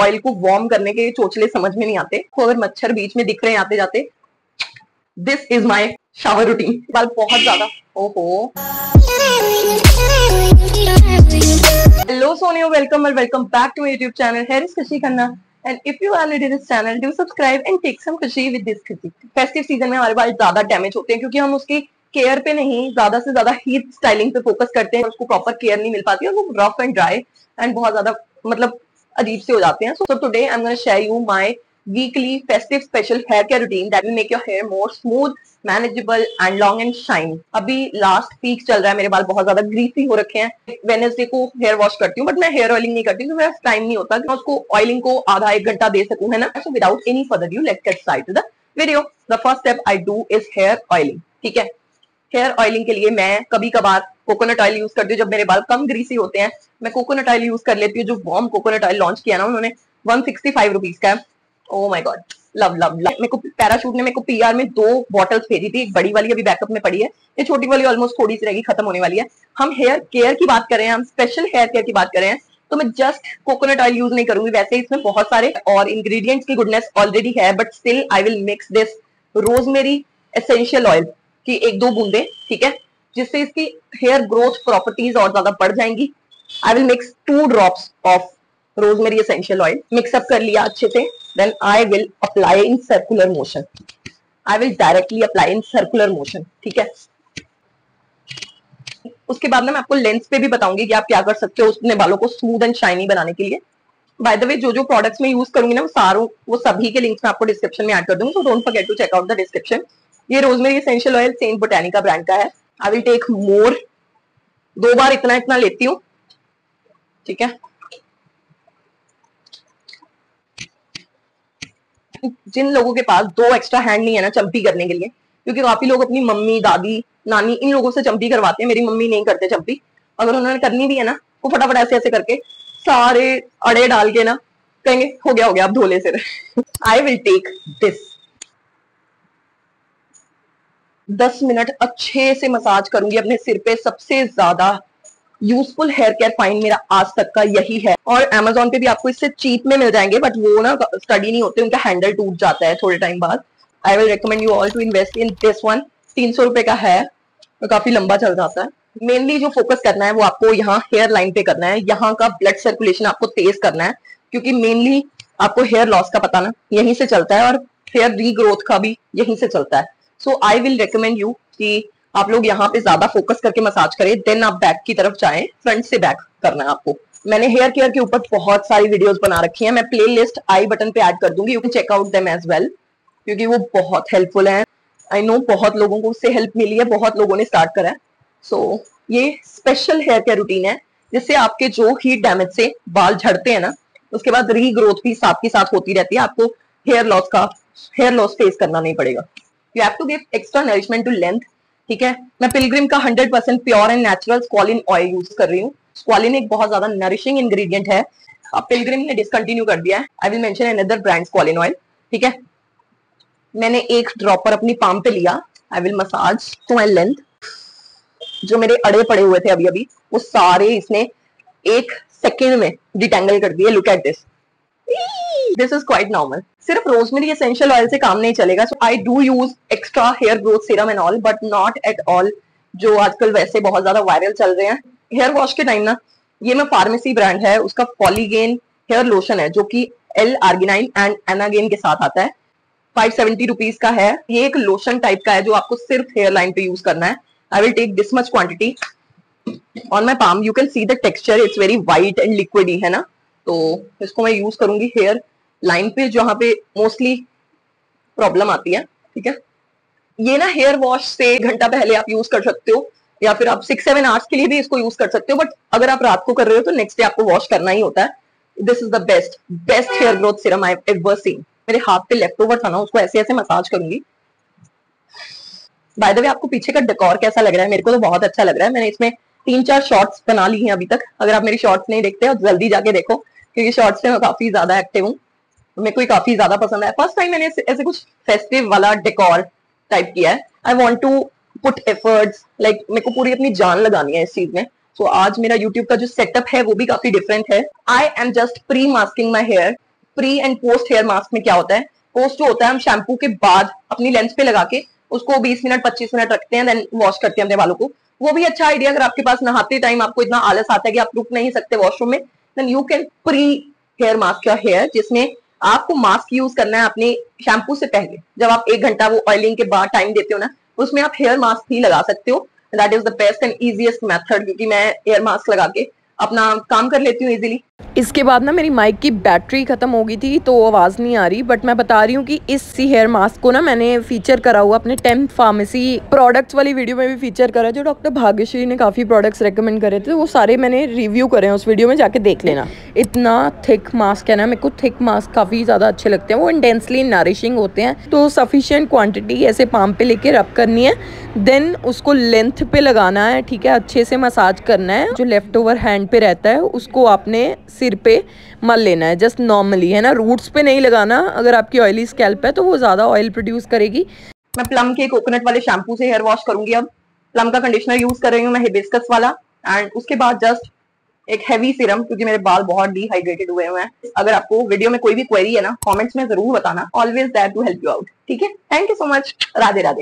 Oil को warm करने के चोचले समझ में नहीं आते तो अगर मच्छर बीच में दिख रहे हैं आते जाते this is my shower routine बाल बहुत ज़्यादा ओहो welcome or welcome back to my YouTube channel. Here is Kashi Khanna. And if you are new to this channel, do subscribe and take some खुशी with this खुशी. Festive season में हमारे बाल ज़्यादा डैमेज होते हैं क्योंकि हम उसकी केयर पे नहीं ज़्यादा से ज़्यादा हीट स्टाइलिंग पे फोकस करते हैं उसको प्रॉपर केयर नहीं मिल पाती है वो रफ एंड ड्राई एंड बहुत ज़्यादा मतलब अजीब से हो जाते हैं। So today I am gonna share you my weekly festive special hair care routine that will make your hair more smooth manageable and long and shine अभी लास्ट वीक चल रहा है, मेरे बाल बहुत ज़्यादा ग्रीसी हो रखे हैं। वेनेसडे को हेयर वॉश करती हूँ बट मैं हेयर ऑयलिंग नहीं करती क्योंकि टाइम नहीं होता कि मैं उसको ऑयलिंग को आधा एक घंटा दे सकूँ, है ना? So without any further you let get start the video the first step I do is hair oiling ठीक है? हेयर ऑयलिंग के लिए मैं कभी कभार कोकोनट ऑयल यूज़ करती हूँ। जब मेरे बाल कम ग्रीसी होते हैं, मैं कोकोनट ऑयल यूज़ कर लेती हूँ। जो वॉर्म कोकोनट ऑयल लॉन्च किया ना उन्होंने वन सिक्सटी फाइव रुपीज़ का है। ओ my god love love love मेरे को पैराशूट ने, मेरे को पीआर में दो बॉटल्स भेजी थी। एक बड़ी वाली अभी बैकअप में पड़ी है। ये छोटी वाली ऑलमोस्ट थोड़ी सी रहेगी, खत्म होने वाली है। हम हेयर केयर की बात करें हम स्पेशल हेयर केयर की बात करें तो मैं जस्ट कोकोनट ऑयल यूज़ नहीं करूँगी। वैसे इसमें बहुत सारे और इंग्रेडिएंट्स की गुडनेस ऑलरेडी है but still I will mix this rosemary essential oil की एक दो बूंदे, ठीक है? जिससे इसकी हेयर ग्रोथ प्रॉपर्टीज़ और ज़्यादा बढ़ जाएँगी। I will mix two drops of rosemary essential oil mix up कर लिया अच्छे से। Then I will apply in circular motion I will directly apply in circular motion ठीक है? उसके बाद में मैं आपको लेंस पे भी बताऊँगी कि आप क्या कर सकते हो उसने बालों को स्मूथ एंड शाइनी बनाने के लिए। बाय द वे जो जो प्रोडक्ट्स मैं यूज़ करूँगी ना, वो सारों, वो सभी के लिंक्स मैं आपको डिस्क्रिप्शन में ऐड कर दूँगी तो don't forget to check out the description ये rosemary essential oil St Botanica brand का है। आई विल टेक मोर दो बार इतना इतना लेती हूँ। ठीक है? जिन लोगों के पास दो एक्स्ट्रा हैंड नहीं है ना चंपी करने के लिए, क्योंकि काफ़ी लोग अपनी मम्मी, दादी, नानी, इन लोगों से चंपी करवाते हैं। मेरी मम्मी नहीं करते चंपी। अगर उन्होंने करनी भी है ना, वो फटाफट ऐसे ऐसे करके सारे अड़े डाल के ना कहेंगे, हो गया हो गया, अब धोले सिर आई विल टेक दिस दस मिनट अच्छे से मसाज करूँगी अपने सिर पे। सबसे ज़्यादा यूजफुल हेयर केयर फाइन मेरा आज तक का यही है। और अमेजोन पे भी आपको इससे चीप में मिल जाएँगे बट वो ना स्टडी नहीं होते, उनका हैंडल टूट जाता है थोड़े टाइम बाद। I will recommend you all to invest in this one तीन सौ रुपए का है, और काफ़ी लंबा चल जाता है। मेनली जो फोकस करना है, वो आपको यहाँ हेयर लाइन पे करना है। यहाँ का ब्लड सर्कुलेशन आपको तेज करना है, क्योंकि मेनली आपको हेयर लॉस का पता ना, यहीं से चलता है, और हेयर रीग्रोथ का भी यहीं से चलता है। So I will recommend you कि आप लोग यहाँ पे ज़्यादा फोकस करके मसाज करें देन आप बैक की तरफ़ जाए फ्रंट से बैक करना है आपको। मैंने हेयर केयर के ऊपर बहुत सारी वीडियोस बना रखी हैं मैं प्ले लिस्ट आई बटन पे ऐड कर दूँगी you can check out them as well क्योंकि वो बहुत हेल्पफुल है। आई नो बहुत लोगों को उससे हेल्प मिली है बहुत लोगों ने स्टार्ट करा है। सो so, ये स्पेशल हेयर केयर रूटीन है जिससे आपके जो हीट डैमेज से बाल झड़ते हैं ना उसके बाद रीग्रोथ भी साथ के साथ होती रहती है आपको हेयर लॉस का हेयर लॉस फेस करना नहीं पड़ेगा। You have to give extra nourishment to length ठीक है? मैं पिलग्रिम का 100% percent pure and natural squalane oil use कर रही हूँ। स्क्वालिन एक बहुत ज़्यादा नरिशिंग इंग्रेडिएंट है। अब पिलग्रिम ने डिसकंटिन्यू कर दिया है। I will mention another brand squalane oil ठीक है? मैंने एक ड्रॉपर अपनी पाम पे लिया। I will massage to my length जो मेरे अड़े पड़े हुए थे अभी अभी वो सारे इसने एक सेकेंड में डिटेंगल कर दिए। Look at this this is quite normal सिर्फ़ रोजमेरी एसेंशियल ऑयल से काम नहीं चलेगा so I do use extra hair growth serum and all but not at all जो आजकल वैसे बहुत ज़्यादा वायरल चल रहे हैं। हेयर वॉश के टाइम ना, ये मैं फार्मेसी ब्रांड है, उसका पॉलीगेन हेयर लोशन है, जो कि एल आर्गिनाइन एंड एनागेन के साथ आता है। फाइव सेवेंटी रुपीज़ का है। ये एक लोशन टाइप का है, जो आपको सिर्फ़ हेयर लाइन पे यूज़ करना है। I will take this much quantity on my palm you can see the texture it's very white and liquid ही है ना? तो इसको मैं यूज़ करूँगी हेयर लाइन पे जहाँ पे मोस्टली प्रॉब्लम आती है, ठीक है? ये ना हेयर वॉश से घंटा पहले आप यूज़ कर सकते हो, या फिर आप सिक्स सेवन आवर्स के लिए भी इसको यूज़ कर सकते हो बट अगर आप रात को कर रहे हो तो नेक्स्ट डे आपको वॉश करना ही होता है। This is the best best hair growth serum I ever seen मेरे हाथ पे लेफ़्ट ओवर था ना, उसको ऐसे ऐसे मसाज करूँगी। बाय द वे आपको पीछे का डेकोर कैसा लग रहा है? मेरे को तो बहुत अच्छा लग रहा है। मैंने इसमें तीन, चार शॉर्ट्स बना ली हैं अभी तक। अगर आप मेरी शॉर्ट्स नहीं देखते हो जल्दी जाके देखो, क्योंकि शॉर्ट्स में मैं काफ़ी ज़्यादा एक्टिव हूँ। मेरे को काफ़ी ज़्यादा पसंद है। फ़र्स्ट टाइम मैंने ऐसे कुछ फेस्टिव वाला डेकोर टाइप किया है। I want to put efforts like मेरे को पूरी अपनी जान लगानी है इस चीज़ में। सो so, आज मेरा यूट्यूब का जो सेटअप है वो भी काफ़ी डिफरेंट है। I am just pre masking my hair pre and post hair mask में क्या होता है? पोस्ट जो होता है हम शैम्पू के बाद अपनी लेंस पे लगा के उसको 20 मिनट 25 मिनट रखते हैं देन वॉश करते हैं अपने बालों को। वो भी अच्छा आइडिया अगर आपके पास नहाते टाइम आपको इतना आलस आता है कि आप रुक नहीं सकते वॉशरूम में then you can pre hair mask your hair जिसमें आपको मास्क यूज़ करना है अपने शैम्पू से पहले। जब आप एक घंटा वो ऑयलिंग के बाद टाइम देते हो ना, उसमें आप हेयर मास्क भी लगा सकते हो। That is the best and easiest method क्योंकि मैं हेयर मास्क लगा के अपना काम कर लेती हूँ इजिली इसके बाद ना मेरी माइक की बैटरी ख़त्म हो गई थी तो आवाज़ नहीं आ रही बट मैं बता रही हूँ कि इस सी हेयर मास्क को ना मैंने फीचर करा हुआ, अपने टेंथ फार्मेसी प्रोडक्ट्स वाली वीडियो में भी फीचर करा जो डॉक्टर भाग्यश्री ने काफ़ी प्रोडक्ट्स रेकमेंड करे थे, वो सारे मैंने रिव्यू करे हैं उस वीडियो में, जाके देख लेना। इतना थिक मास्क है ना, मेरे को थिक मास्क काफ़ी ज़्यादा अच्छे लगते हैं, वो इंटेंसली नरिशिंग होते हैं तो सफिशियंट क्वान्टिटी ऐसे पाम पे लेके रब करनी है देन उसको लेंथ पे लगाना है, ठीक है, अच्छे से मसाज करना है, जो लेफ़्ट ओवर हैंड पे रहता है, उसको आपने सिर पे मल लेना है जस्ट नॉर्मली है ना? रूट्स पे नहीं लगाना, अगर आपकी ऑयली स्कैल्प है तो वो ज़्यादा ऑयल प्रोड्यूस करेगी। मैं प्लम के कोकोनट वाले शैम्पू से हेयर वॉश करूँगी अब। प्लम का कंडीशनर यूज़ कर रही हूँ मैं हिबिस्कस वाला। एंड उसके बाद जस्ट एक हैवी सीरम क्योंकि मेरे बाल बहुत डिहाइड्रेटेड हुए हुए हैं। अगर आपको वीडियो में कोई भी क्वेरी है ना कमेंट्स में ज़रूर बताना। Always that to help you out ठीक है? Thank you so much Radhe Radhe.